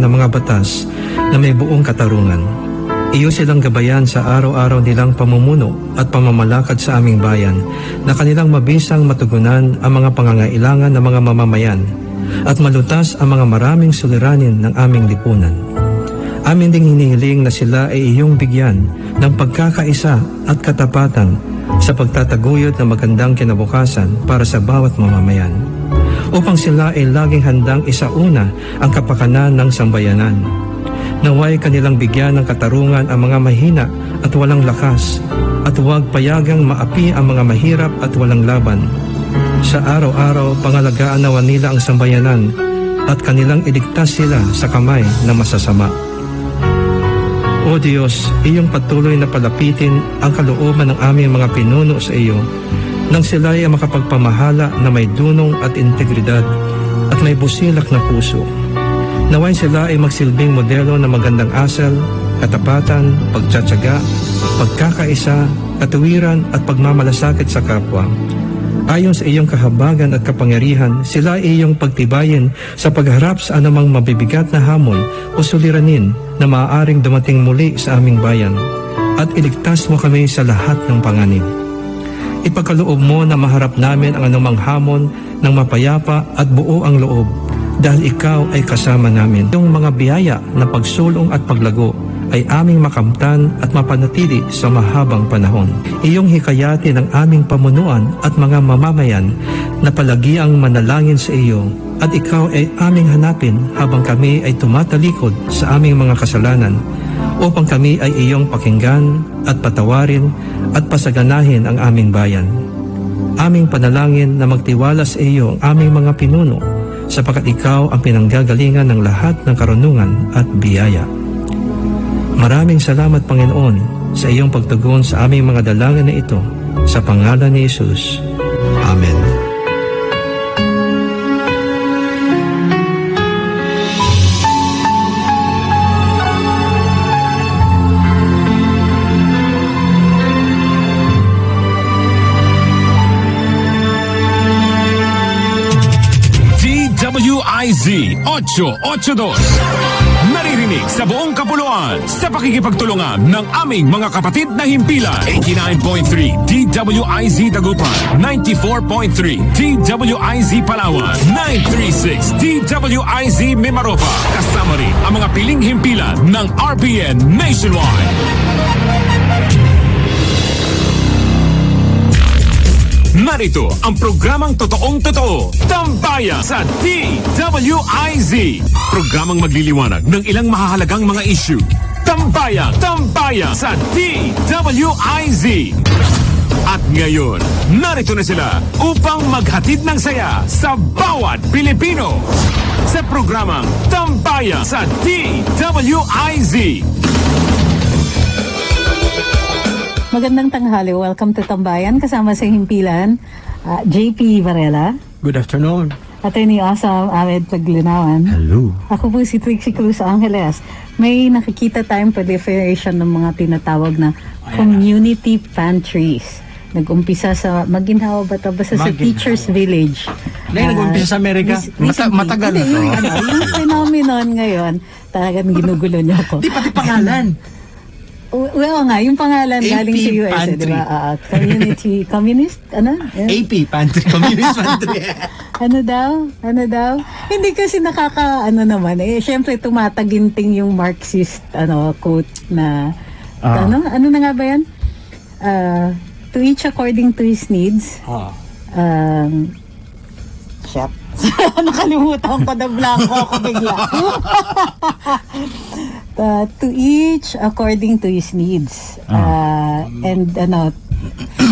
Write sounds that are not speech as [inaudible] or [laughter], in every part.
ng mga batas na may buong katarungan. Iyo silang gabayan sa araw-araw nilang pamumuno at pamamalakad sa aming bayan na kanilang mabisang matugunan ang mga pangangailangan ng mga mamamayan at malutas ang mga maraming suliranin ng aming lipunan. Amin ding hinihiling na sila ay iyong bigyan ng pagkakaisa at katapatan sa pagtataguyod ng magandang kinabukasan para sa bawat mamamayan upang sila ay laging handang isauna ang kapakanan ng sambayanan. Naway kanilang bigyan ng katarungan ang mga mahina at walang lakas at huwag payagang maapi ang mga mahirap at walang laban. Sa araw-araw, pangalagaan nawa nila ang sambayanan at kanilang iligtas sila sa kamay ng masasama. O Diyos, iyong patuloy na palapitin ang kalooban ng aming mga pinuno sa iyo nang sila ay makapagpamahala na may dunong at integridad at may busilak na puso. Naway sila ay magsilbing modelo ng magandang asal, katapatan, pagtsatsaga, pagkakaisa, katuwiran at pagmamalasakit sa kapwa. Ayon sa iyong kahabagan at kapangyarihan, sila ay iyong pagtibayin sa pagharap sa anumang mabibigat na hamon o suliranin na maaaring dumating muli sa aming bayan at iligtas mo kami sa lahat ng panganib. Ipagkaloob mo na maharap namin ang anumang hamon ng mapayapa at buo ang loob dahil ikaw ay kasama namin. Yung mga biyaya na pagsulong at paglago ay aming makamtan at mapanatili sa mahabang panahon. Iyong hikayatin ang aming pamunuan at mga mamamayan na palagi ang manalangin sa iyo at ikaw ay aming hanapin habang kami ay tumatalikod sa aming mga kasalanan upang kami ay iyong pakinggan at patawarin at pasaganahin ang aming bayan. Aming panalangin na magtiwala sa iyo ang aming mga pinuno sapagkat ikaw ang pinanggagalingan ng lahat ng karunungan at biyaya. Maraming salamat Panginoon sa iyong pagtugon sa aming mga dalangin na ito sa pangalan ni Jesus. Amen. 882 Naririnig sa buong kapuluan sa pakikipagtulungan ng aming mga kapatid na himpilan. 89.3 DWIZ Dagupan 94.3 DWIZ Palawan 936 DWIZ Mimaropa. Kasama rin ang mga piling himpilan ng RPN Nationwide Narito ang programang Totoong Totoo, Tambayan sa DWIZ. Programang magliliwanag ng ilang mahahalagang mga issue. Tambayan, Tambayan sa DWIZ. At ngayon, narito na sila upang maghatid ng saya sa bawat Pilipino. Sa programang Tambayan sa DWIZ. Magandang tanghali. Welcome to Tambayan. Kasama sa himpilan, ah, JP Varela, Good afternoon. Attorney Asam Ahmed Paglinawan. Hello. Ako po si Trixie Cruz Angeles. May nakikita tayong proliferation ng mga tinatawag na community pantries. Nag-umpisa sa Maginhawa ba ito? Basta sa Maginhawa. Teachers Village. Na nag-umpisa sa Amerika? Mata- matagal Hindi, na to. Yung, ano, yung phenomenon ngayon, talagang ginugulo niya ako. Di pati pangalan. [laughs] Well nga, yung pangalan AP galing sa US, eh, di Pantry. ba? Ah, community, [laughs] communist, ano? Eh, AP, pantry, communist pantry. [laughs] Ano daw? Ano daw? Hindi kasi nakaka, ano naman, eh, syempre tumataginting yung Marxist, ano, quote na, Ah. ano, ano na nga ba yan? Ah, to each according to his needs, oh. um, shit. [laughs] Nakalimutan ko na blanco ako bigla. Uh, to each according to his needs. Uh, and ano,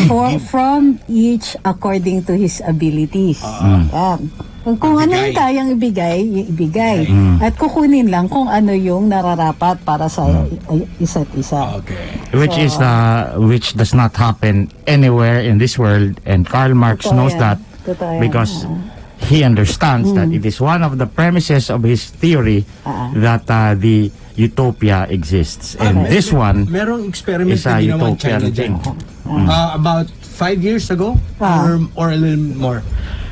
for, [coughs] from each according to his abilities. Yan. Kung, kung ano yung kayang ibigay, y- ibigay. At kukunin lang kung ano yung nararapat para sa i- isa't isa. Okay. which is uh, which does not happen anywhere in this world and Karl Marx Totoo knows yan. that Totoo yan. because Oo. he understands that it is one of the premises of his theory Ah. that uh, the utopia exists and Okay. this one Merong experiment is a na utopian China thing dyan. Uh, about five years ago Ah. or, or a little more.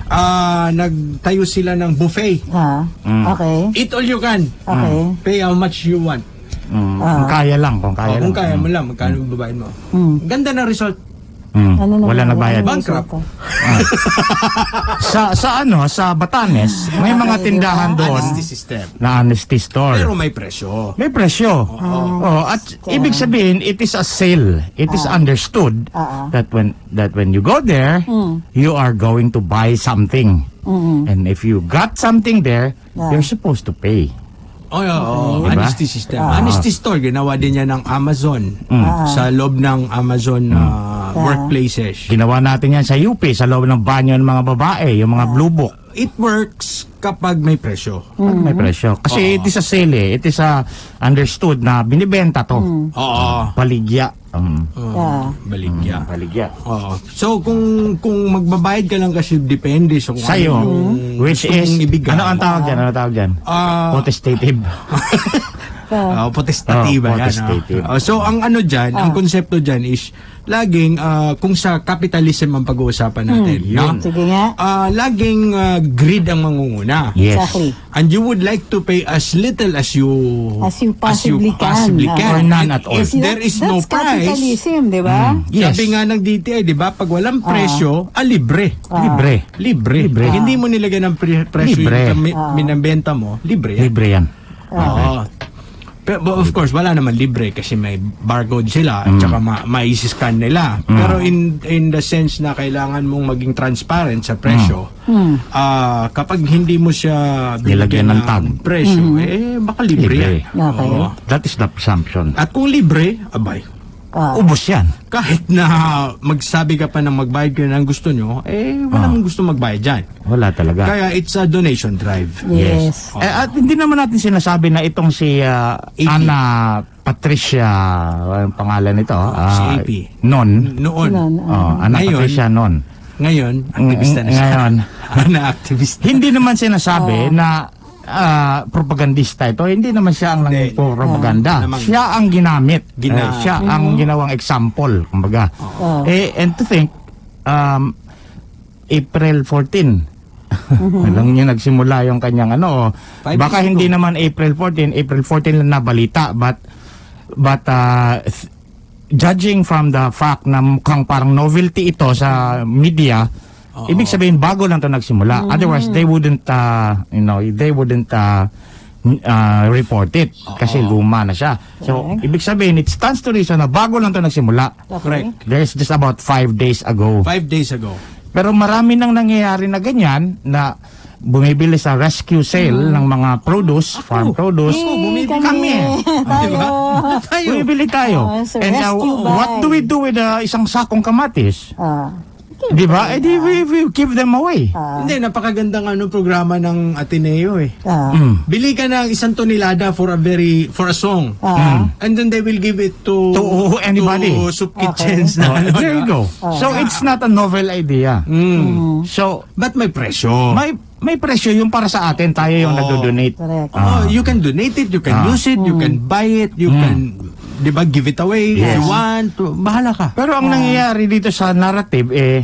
ah, nagtayo sila ng buffet. Ah, okay. Eat all you can. Okay. Pay how much you want. Mm, Kung kaya lang, kung kaya Oh, kung lang. kaya mo lang, magkano babayin mo. Mm. Ganda ng result. Mm, Ano na Wala nagbayad. ano na Bankrupt. resulta? sa sa ano, sa Batanes, may mga tindahan doon Honesty system. na honesty store. Pero may presyo. May presyo. Oh, at ibig sabihin, it is a sale. It is understood Ah. that when that when you go there, you are going to buy something. And if you got something there, Ah. you're supposed to pay. Oh, yeah, oh, Diba? honesty system. Honesty store, ginawa din yan ng Amazon. Ah. Sa loob ng Amazon uh, workplaces. Ginawa natin yan sa UP, sa loob ng banyo ng mga babae, yung mga blue book. It works kapag may presyo. Pag may presyo. Kasi it is a sale eh. It is a understood na binibenta to. Oo. Paligya. Um, Yeah. Baligya. paligya. Oo. So kung kung magbabayad ka lang kasi depende sa kung Sa'yo, ano yung which is, ano ang tawag dyan? Ano ang tawag dyan? Ah, Potestative. [laughs] Ah, potestativa Oh, yan. potestative. ah. Ah, so ang ano diyan, ang konsepto diyan is laging ah, kung sa capitalism ang pag-uusapan natin, no? Sige nga. Ah, laging ah, greed ang mangunguna. Yes. Exactly. And you would like to pay as little as you As you possibly can. possibly Ah. can. Or none And at all. If there is no That's price, capitalism, di ba? Yes. sabi nga ng DTI, di ba, pag walang presyo, ah, libre. Libre. Libre. Libre. Hindi mo nilagyan ng pre- presyo Libre. yung mi- minabenta mo, libre yan. Libre yan. Oo. Pero but of course, wala naman libre kasi may barcode sila at saka ma- ma-scan nila. Pero in in the sense na kailangan mong maging transparent sa presyo, ah, kapag hindi mo siya Nilagyan ng tag. presyo, eh baka libre, Libre. yan. Okay. Oo. That is the presumption. At kung libre, abay, Ah. Ubus yan. kahit na magsabi ka pa ng magbayad ka ng gusto nyo, eh walang gusto magbayad dyan. Wala talaga. Kaya it's a donation drive. Yes. Eh, at hindi naman natin sinasabi na itong si ah, Ana Patricia, ang pangalan nito? ah, Si AP. Non. Noon. Noon, Oh, Ana Ngayon, Patricia Non. Ngayon, aktivista na Mm, siya. ngayon. [laughs] na activist. Hindi naman sinasabi na ah, propagandista ito. Hindi naman siya ang Hindi. propaganda. Namang- siya ang ginamit. Gina- Eh, siya ang ginawang example, kumbaga. Oh. Eh, and to think, um, April 14, [laughs] alam niyo nagsimula yung kanyang ano, Five baka hindi ago. naman April 14, April 14 lang na balita, but, but, uh, judging from the fact na mukhang parang novelty ito sa media, ibig sabihin bago lang to nagsimula. Otherwise, they wouldn't, uh, you know, they wouldn't, uh, uh, report it kasi luma na siya. So, ibig sabihin, it stands to reason na bago lang to nagsimula. Correct. There's just about five days ago. Five days ago. Pero marami nang nangyayari na ganyan na bumibili sa rescue sale ng mga produce, farm produce. Eh, bumibili kami. [laughs] Tayo. [laughs] Tayo. Bumibili tayo. Oh, so And buy. what do we do with uh, isang sakong kamatis? Ah. Di ba? Eh di we, we give them away. Hindi, napakagandang ano, programa ng Ateneo eh. Ah. Mm. Bili ka ng isang tonelada for a very for a song. Ah. And then they will give it to To anybody. to soup kitchens Oh, na ano, there you go. So it's not a novel idea. Mm. So But may presyo. may may presyo yung para sa atin, tayo yung Oh. nagdo-donate. Correct. Oh, you can donate it, you can Ah. use it, you can buy it, you can 'di ba give it away if Yes. you want. to- Bahala ka. Pero ang nangyayari dito sa narrative eh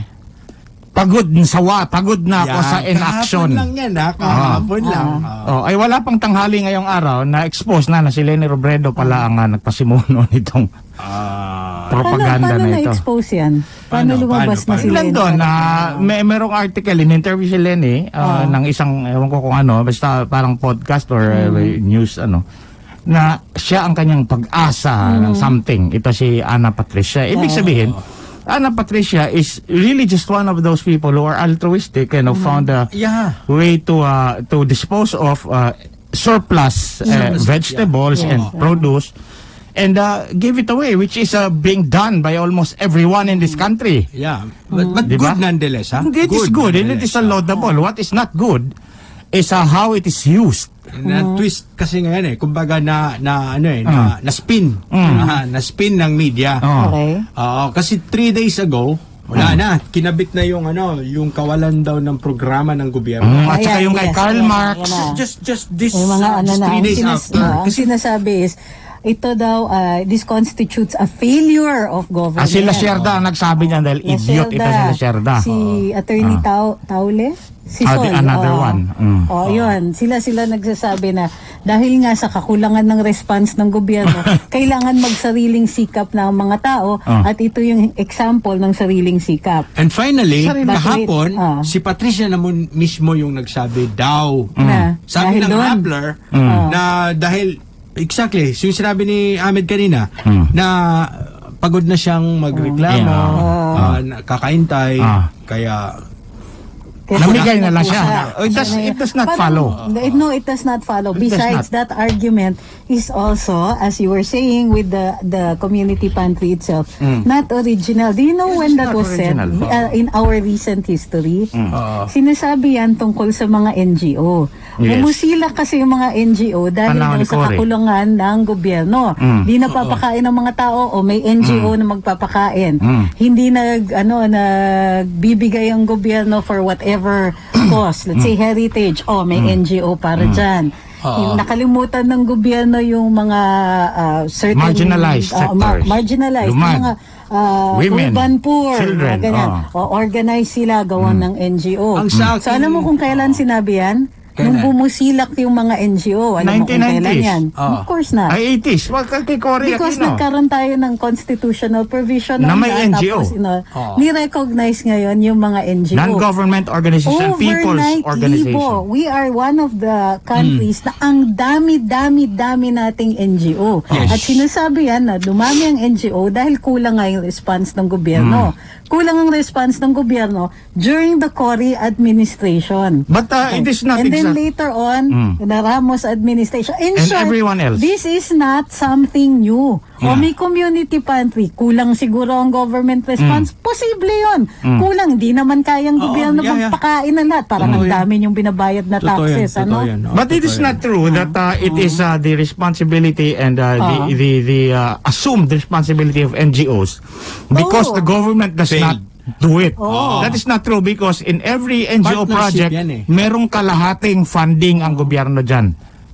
pagod sawa, pagod na ako Yan, sa inaction. Kahapon lang yan ha, kahapon lang. Ah. Oh, ay wala pang tanghali ngayong araw na expose na na si Lenny Robredo pala ang uh, nagpasimuno [laughs] nitong Ah. propaganda paano, paano na ito. na-expose yan? Paano, Paano, lumabas paano, na si paano? Ilan Lenny? doon na may merong article in interview si Lenny uh, ng isang ewan ko kung ano basta parang podcast or uh, news ano na siya ang kanyang pag-asa ng something. Ito si Ana Patricia. Ibig sabihin, Ana Patricia is really just one of those people who are altruistic and who found a Yeah. way to uh, to dispose of uh, surplus uh, vegetables and produce and uh, give it away which is uh, being done by almost everyone in this country. Yeah. But, but Di ba? good nonetheless, ha? It is good and it is a laudable. What is not good is uh, how it is used. Na twist kasi ngayon eh, kumbaga na na ano eh, na, na spin. Mm. Na, na spin ng media. Oh. Okay. Oo, kasi three days ago, wala na. Kinabit na yung ano, yung kawalan daw ng programa ng gobyerno. Mm, at saka Ayan, yung kay yes, Karl ayan, Marx. ayan na. Just just this Yung mga uh, ano just na, three ang days sinas- after. ah, ang sinasabi is, ito daw, ah, this constitutes a failure of government. Ah, si Lacerda ang nagsabi niyan dahil idiot ito si Lacerda. Si Attorney Tau Taule? Si Ah, Sol. another oo. one. Mm. Oh, yun. Sila sila nagsasabi na dahil nga sa kakulangan ng response ng gobyerno, [laughs] kailangan magsariling sikap ng mga tao Ah. at ito yung example ng sariling sikap. And finally, Sorry, kahapon? Ah. si Patricia naman mismo yung nagsabi daw. Na, Sabi dahil ng doon. Rappler na dahil, exactly, so yung sinabi ni Ahmed kanina, Mm. na pagod na siyang magreklamo, Yeah. ah, na- kakaintay, kaya Kaya Namigay na lang po siya. Oh, it does- it does not Parang- follow. it- no, it does not follow. It Besides, that argument is also, as you were saying with the the community pantry itself, not original. Do you know when that not was said uh, in our recent history? Oo. Sinasabi yan tungkol sa mga NGO. Yes. Bumusila kasi yung mga NGO dahil Panahon daw sa Cory. kakulangan ng gobyerno. Mm. Di napapakain ng mga tao o may NGO na magpapakain. Mm. Hindi nag ano nagbibigay ang gobyerno for whatever cause. Let's say heritage. Oh, may NGO para diyan. Yung nakalimutan ng gobyerno yung mga ah, certain Marginalized ma- sectors. marginalized Lumad. mga ah, Women. urban poor, Children. mga ganyan. Oh. O, organize sila gawa ng NGO. Ang sa So akin- alam mo kung kailan sinabi yan? Kailan? Nung bumusilak yung mga NGO. Alam mo kung 1990s. kailan yan? Ah. Of course not. Ay, 80s. Wag kay kay Cory Because Aquino. nagkaroon tayo ng constitutional provision Na may that, NGO. Tapos, you know, Oh. ni-recognize ngayon yung mga NGO. Non-government organization, people's Overnight organization. libo. We are one of the countries na ang dami-dami-dami nating NGO. Yes. At sinasabi yan na dumami ang NGO dahil kulang nga yung response ng gobyerno. Hmm. Kulang ang response ng gobyerno during the Cory administration. But uh, it is not And then later on, Mm. the Ramos administration. In And short, everyone else. this is not something new. O may community pantry, kulang siguro ang government response. Posible yon. Kulang, di naman kayang Oo, gobyerno yeah, yeah. magpakain ng lahat. Parang ang yan. dami yung binabayad na totoo yan, taxes. ano? totoo yan. Oo, But it is totoo not yan. true that uh, it is uh, the responsibility and uh, the Ah. the the uh, assumed responsibility of NGOs because Oh. the government does. Not do it. Oh. That is not true because in every NGO project yan eh. merong kalahating funding ang gobyerno the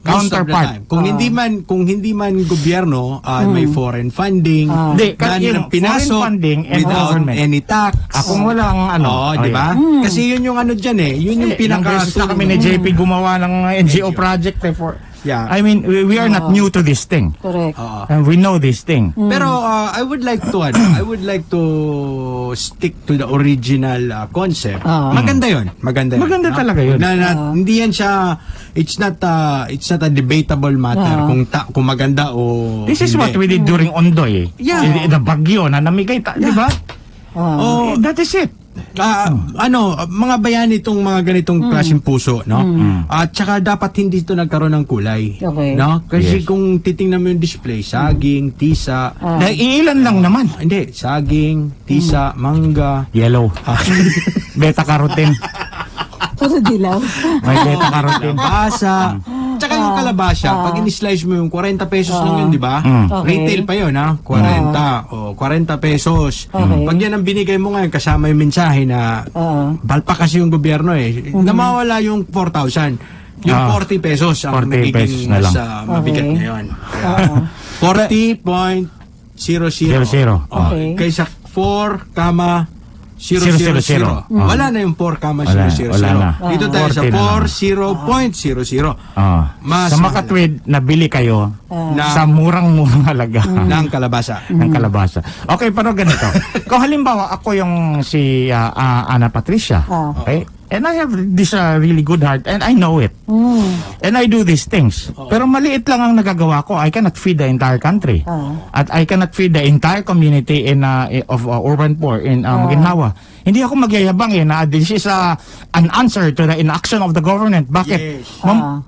Counterpart. Kung hindi man kung hindi man gobyerno ah, may foreign funding Hindi, na kasi yung pinasok foreign funding and without government. any tax. Ah, kung walang ano, Oo, oh, di ba? yeah. Kasi yun yung ano diyan eh. Yun yung Eh, pinaka beses na kami ni JP gumawa ng uh, NGO project eh, for Yeah. I mean, we, we are not new to this thing. Correct. Oo. And we know this thing. Pero uh, I would like to ano, I would like to stick to the original uh, concept. Ah. Maganda 'yon. Maganda yun. Maganda talaga yun. Na, na, hindi yan siya it's not uh, it's not a debatable matter Ah. kung ta, kung maganda o This is hindi. what we did during Ondoy. eh. Yeah. Eh, The bagyo na namigay, ta- di ba? Ah. Oh, Eh, that is it. Ah, ano, mga bayani itong mga ganitong klaseng puso, no? At saka dapat hindi ito nagkaroon ng kulay. Okay. No? Kasi Yes. kung titingnan mo yung display, saging, tisa, Dahil ilan lang naman. hindi, saging, tisa, mangga. Yellow. [laughs] Beta carotene. Puro dilaw. May beta carotene. Kalabasa. Yung kalabasa, pag in-slice mo yung 40 pesos lang yun, di ba? Mm. Okay. Retail pa yun, ha? 40. O, 40 pesos. Okay. Pag yan ang binigay mo ngayon, kasama yung mensahe na balpa kasi yung gobyerno eh. Namawala yung 4,000. Yung Ah, 40 pesos ang 40 magiging pesos na lang. ah, mabigat Okay. ngayon. Oo. 40.00. Zero, Oh, Okay. Kaysa 4, kama 000. Zero, zero, zero. Ah. Wala na yung 4, kama Wala, 000. wala na. Dito tayo sa 40 na lang. 40.00. Ah. Mas sa makatwid, nabili kayo Na- sa murang-murang halaga. [laughs] ng kalabasa. ng kalabasa. Okay, pero ganito. [laughs] Kung halimbawa ako yung si ah, ah, Ana Patricia, okay? And I have this ah, really good heart and I know it. Mm. And I do these things. Pero maliit lang ang nagagawa ko. I cannot feed the entire country. Ah. At I cannot feed the entire community in uh, of uh, urban poor in uh, Maginhawa. Hindi ako magyayabang eh na this is uh, an answer to the inaction of the government. Bakit? Yes. Ma'am, Ah.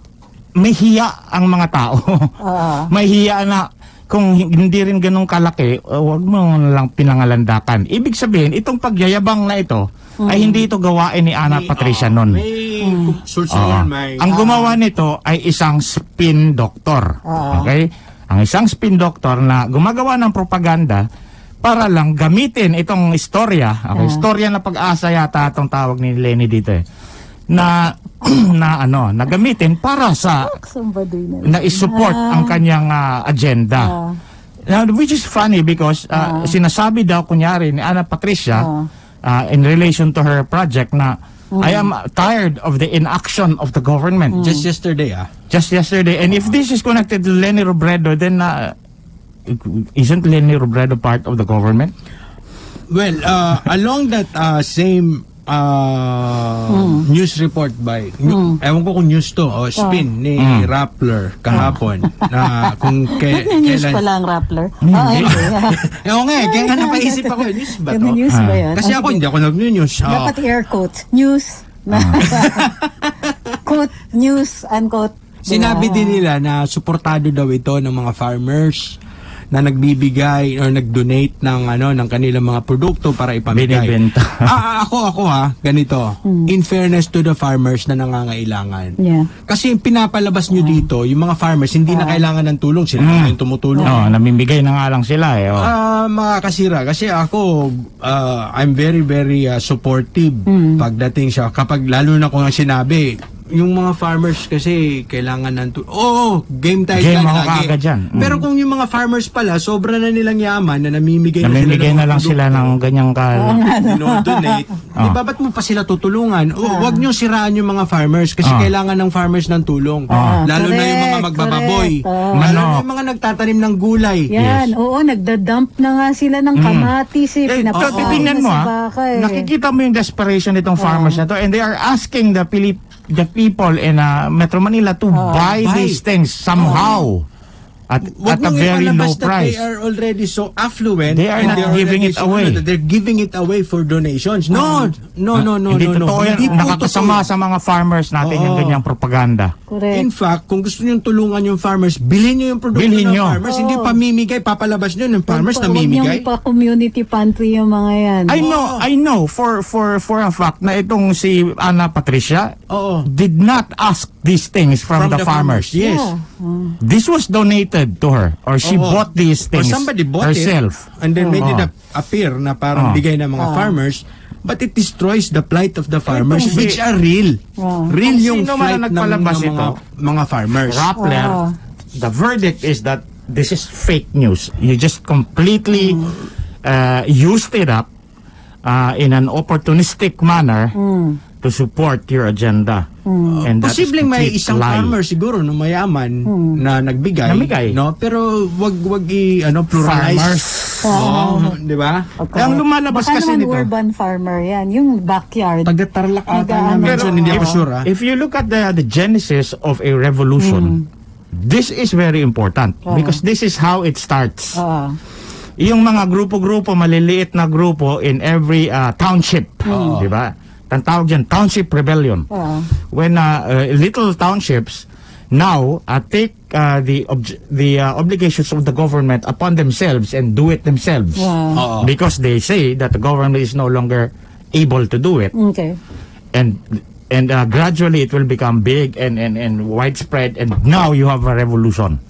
may hiya ang mga tao. Ah. [laughs] may hiya na kung hindi rin ganun kalaki, uh, wag mo na lang pinangalandakan. Ibig sabihin, itong pagyayabang na ito ay hindi ito gawain ni Ana May, Patricia oh, nun. May Oo. may... Ang gumawa nito ay isang spin doctor. Oo. Okay? Ang isang spin doctor na gumagawa ng propaganda para lang gamitin itong istorya. Okay? Istorya na pag-asa yata itong tawag ni Lenny dito eh. Na [clears throat] na ano, na gamitin para sa Sambadoy na. na isupport ang kanyang ah, agenda. Now, which is funny because uh, sinasabi daw kunyari ni Ana Patricia Ah. Uh, in relation to her project na I am tired of the inaction of the government Just yesterday, ah. just yesterday. And if this is connected to Lenny Robredo, then uh, isn't Lenny Robredo part of the government? Well, uh, along that uh, same uh, news report by, new- ewan ko kung news to, o spin ni Rappler kahapon na kung [laughs] ke, News kailan... pala ang Rappler. Ah, okay. [laughs] Oo nga, eh, kaya nga napaisip ako, eh, news ba to? News ba yan? Kasi ako, hindi ako nag-news. Oh. Dapat air quote. News. [laughs] quote, news, unquote. Sinabi din nila na suportado daw ito ng mga farmers na nagbibigay or nag-donate ng ano ng kanilang mga produkto para ipamigay. Binibenta. [laughs] ah, ah, ako ako ha, ganito. In fairness to the farmers na nangangailangan. Hmm. Yeah. Kasi yung pinapalabas nyo dito, yung mga farmers hindi na kailangan ng tulong, sila na yung tumutulong. No, namimigay na nga lang sila eh. oh. Ah, mga kasira kasi ako ah, I'm very very ah, supportive pagdating siya kapag lalo na kung ang sinabi yung mga farmers kasi kailangan ng tu- Oo, game tayo Game dyan ako lagi. kaagad dyan. Mm. Pero kung yung mga farmers pala, sobra na nilang yaman na namimigay na Namimigay sila na lang sila ng ganyang ka... donate. [laughs] Di ba ba't mo pa sila tutulungan? O, wag niyo siraan yung mga farmers kasi Ah. kailangan ng farmers ng tulong. Ah, Lalo na yung mga correct, magbababoy. correct. Oh. Lalo na yung mga nagtatanim ng gulay. Yan, oo, nagda-dump na nga sila ng kamatis eh. Eh, Pinapakain so, titingnan na mo sa ah, baka eh. nakikita mo yung desperation nitong farmers na to and they are asking the Pilip the people in uh, Metro Manila to buy, Buy. these things somehow at Wag at a very low price. they are already so affluent. They are not they're giving already it so- away. ano, They're giving it away for donations. No, no, no, no, Hindi no, no. totoo yan. Hindi Nakakasama totoo. sa mga farmers natin yung Oo. ganyang propaganda. Correct. In fact, kung gusto niyo tulungan yung farmers, bilhin niyo yung produkto Bilhin ng nyo. farmers. Hindi Oo. pamimigay, papalabas niyo ng farmers Huwag- na huwag mimigay. niyong pa-community pantry yung mga yan. I know, I know for for for a fact na itong si Ana Patricia Oo. did not ask these things from, the, farmers. Yes. Yeah. Mm. This was donated to her or she Oo. bought these Or things somebody bought herself. it and then made it Oo. ap- appear na parang Oh. bigay ng mga farmers but it destroys the plight of the farmers Itong which are real. Oh. Real Kung yung plight ng, ng mga, ito, mga farmers. Rappler, Oo. the verdict is that this is fake news. You just completely Mm. uh, used it up uh, in an opportunistic manner Mm. To support your agenda. And that is Posibleng may isang lie. farmer siguro no mayaman na nagbigay, Namigay. no? Pero wag wag i ano pluralize. Farmers. Oo, di ba? Okay. Ang lumalabas Baka kasi nito. urban farmer yan. Yung backyard. Taga Tarlac ata na mention, hindi ako sure ah. If you look at the the genesis of a revolution, this is very important because this is how it starts. Ah. Yung mga grupo-grupo, maliliit na grupo in every uh, township, di ba? Ang tawag dyan, township rebellion. Ah. When uh, uh, little townships now uh, take uh, the the uh, obligations of the government upon themselves and do it themselves Yeah. Oo. because they say that the government is no longer able to do it Okay. and and uh, gradually it will become big and, and, and widespread and now you have a revolution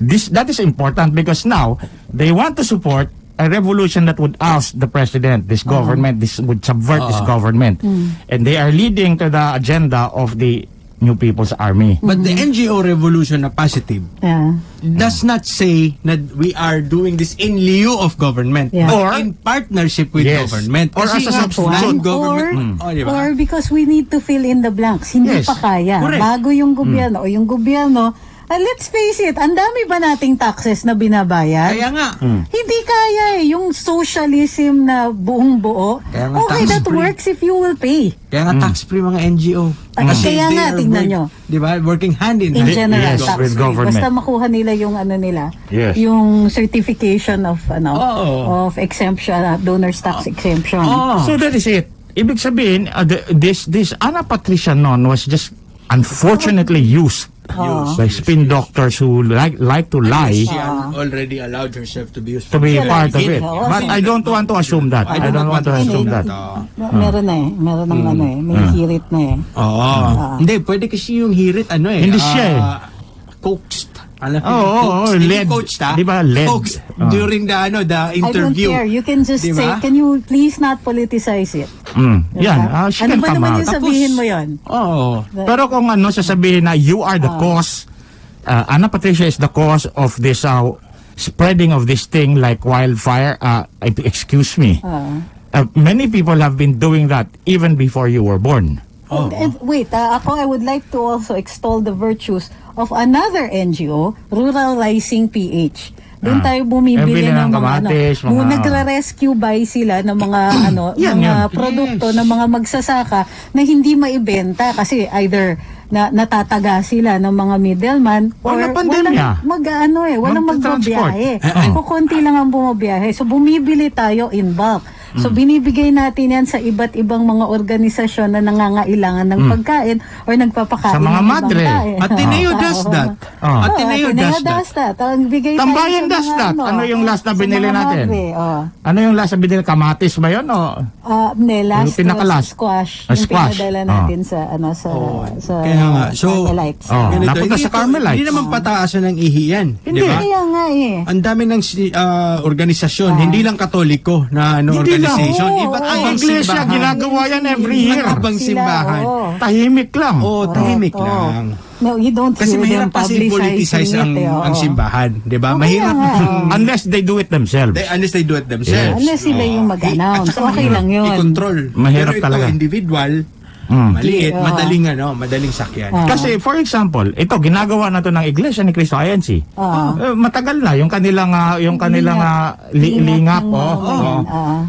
this that is important because now they want to support a revolution that would oust the president this government this would subvert this government and they are leading to the agenda of the new people's army But the NGO revolution na positive Yeah. does not say that we are doing this in lieu of government Yeah. but Or- in partnership with Yes. government Or Kasi as a nga, substitute. non-government Or, oh, di ba? or because we need to fill in the blanks. Hindi Yes. pa kaya. Correct. Bago yung gobyerno o yung gobyerno, ah, let's face it, ang dami ba nating taxes na binabayad? kaya nga Hindi kaya eh. Yung socialism na buong buo. Kaya nga Okay, that tax-free. works if you will pay. kaya nga tax-free mga NGO At kaya they nga, tingnan nyo. di ba working hand in In hand general, Yes, tax with free. government. Basta makuha nila yung ano nila, Yes. yung certification of ano Oo. of exemption, uh, donor's tax exemption. oh. So that is it. Ibig sabihin, uh, the- this this Ana Patricia Non was just unfortunately used Oh. by spin doctors who like like to lie she al- already allowed herself to be used to be part of it. Oo, But. I don't want to assume that. I don't want to assume that. Oo. Me- Meron na eh. Meron ng ano eh. May hirit na eh. Oo. Hindi, pwede kasi yung hirit, ano eh. Hindi siya eh. ah, coaxed. Alam mo, Oo, oo, coach, oo, hindi led. coach ha? Di ba, led? Coach, Ah. during the, ano, the I don't interview. care. You can just Di say, can you please not politicize it? Mm. Diba? Yan, ah, she ano can ba naman out. yung sabihin mo yon? Oo. Pero kung ano sasabihin na you are the cause, uh, Ana Patricia is the cause of this uh, spreading of this thing like wildfire, uh, excuse me. Ah. Uh, many people have been doing that even before you were born. And, and wait, ah, ako I would like to also extol the virtues of another NGO, Rural Rising PH. Doon Ah. tayo bumibili ng, ng mga kamatis, ano, mga- nagre-rescue buy sila ng mga [coughs] ano, Yan, mga yan. produkto ng mga magsasaka na hindi maibenta kasi either na natataga sila ng mga middleman or Wala pandemya. walang mag ano eh, walang magbabiyahe. Ah, ah. Kukunti lang ang bumabiyahe. So bumibili tayo in bulk. So Mm. binibigay natin yan sa iba't ibang mga organisasyon na nangangailangan ng pagkain or nagpapakain Mm. Sa mga ng madre. Ateneo does that. Oh. Ateneo does that. that. Ang bigay Tambayan does mga that. Ano yung last na binili natin? madre, oh. Ano yung last na binili? Kamatis ba yun? O? Ah, ne, last Yung pinaka-last. was squash. Ah, yung squash. Oh. natin sa ano sa sa Kaya nga, so- Carmelites. Oh. Ganito, napunta sa Carmelites. Hindi naman pataasan ng ihi yan. Hindi. Di ba? Kaya nga eh. Ang dami ng ah, organisasyon, Ah. hindi lang katoliko na ano, Hindi. Organization. Oo, Iba't oo. Ang ibang iglesia, simbahan. ginagawa yan every year. Iba't ibang Sila, simbahan. oo. Tahimik lang. Oo, tahimik Oo. lang. No, you don't Kasi hear mahirap them kasi politicize ang, eh, oo. ang simbahan. Di ba? Oo, Mahirap. kaya nga. [laughs] Unless they do it themselves. They, unless they do it themselves. Unless sila yung Oo. mag-announce. At saka Okay mahirap lang yun. I-control. Mahirap Pero talaga. ito, individual, Mm. maliit, Oo. madaling ano, madaling sakyan. Ah. Kasi for example, ito ginagawa na to ng Iglesia ni Cristo INC. Oo. Eh, matagal na yung kanilang ah, yung kanilang ah, li- lingap ng oh. mamamayan, oh. ah,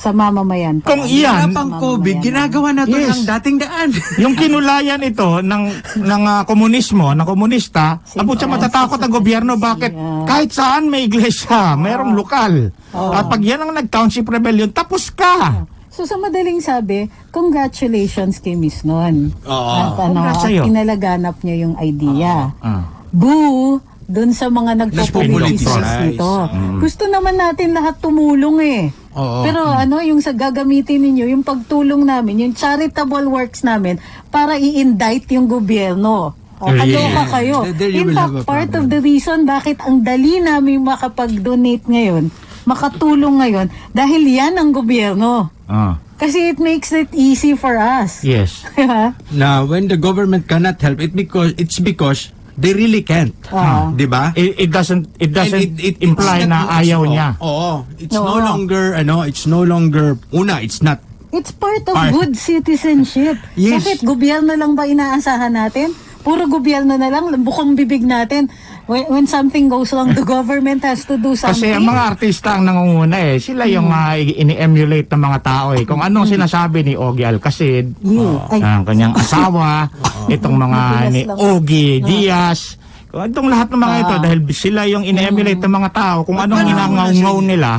sa mamamayan. pa. Kung iyan, pang COVID, ginagawa na to Yes. ng dating daan. [laughs] yung kinulayan ito ng ng ah, komunismo, ng komunista, apo siya matatakot ang gobyerno bakit ah. kahit saan may iglesia, merong lokal. At pag yan ang nag-township rebellion, tapos ka. So sa madaling sabi, congratulations kay Miss Non. Oo. At ano, kinalaganap niya yung idea. Ah. Boo! Dun sa mga Nagpo-politicize. nito. Mm. Gusto naman natin lahat tumulong eh. Oo. Pero ano, yung sa gagamitin ninyo, yung pagtulong namin, yung charitable works namin, para i-indict yung gobyerno. O, Yeah. kaloka kayo. There In fact, part of the reason bakit ang dali namin makapag-donate ngayon, makatulong ngayon, dahil yan ang gobyerno. Ah. Kasi it makes it easy for us. Yes. [laughs] Na when the government cannot help it because it's because they really can't. Ah. 'Di ba? It, it doesn't it doesn't And it- it- imply it's na ayaw oo, niya. Oo. It's no Oo. longer ano, it's no longer una, it's not It's part of Part. good citizenship. Yes. Bakit gobyerno lang ba inaasahan natin? Puro gobyerno na lang, bukong bibig natin. When, when something goes wrong, the government has to do something. Kasi ang mga artista ang nangunguna eh, sila yung ah, ini-emulate ng mga tao eh. Kung anong sinasabi ni Ogie Alcacid, Yeah. Ay, ang kanyang asawa, [laughs] itong mga ni. Ogie Diaz, kung itong lahat ng mga ito, Ah. dahil sila yung ini-emulate ng mga tao, kung anong inangaw nila,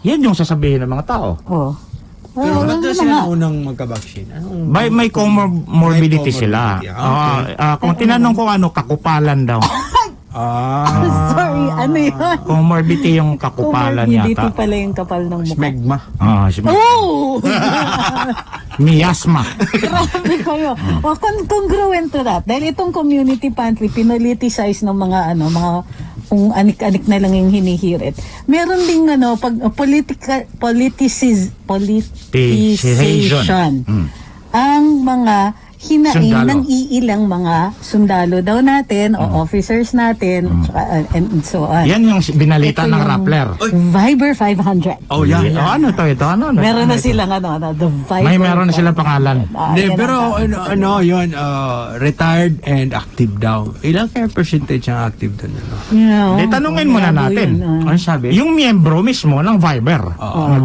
yan yung sasabihin ng mga tao. oh. Pero Oh, ba't na sila unang magka-vaccine? Anong May, may comorbidity sila. comorbidity, Ah, ah, kung tinanong ko ano, kakupalan daw. [laughs] Ah, Sorry, ano yun? Comorbidity yung kakupalan Comorbidity yata. pala yung kapal ng mukha. smegma. Ah, si Oh! [laughs] miasma. Grabe kayo. O, con- congruent to that. Dahil itong community pantry, pinoliticize ng mga, ano, mga kung anik-anik na lang yung hinihirit. Meron ding, ano, pag, uh, politica, politiciz, politicization. Mm. Ang mga hinaing Sundalo. ng iilang mga sundalo daw natin o officers natin tsaka, uh, and so on. Yan yung binalita Ito ng Rappler. Viber 500. Oh, yeah. Oh, ano to ito? Ano? ano? Meron na silang ano, ano, the Viber. May meron na silang pangalan. Ah, yan pero ano, ano yun, uh, retired and active daw. Ilang kaya percentage ang active doon? Ano? Know, Di, tanungin muna bago natin. yun, ah. Ano sabi? Yung miyembro mismo ng Viber. Oo. na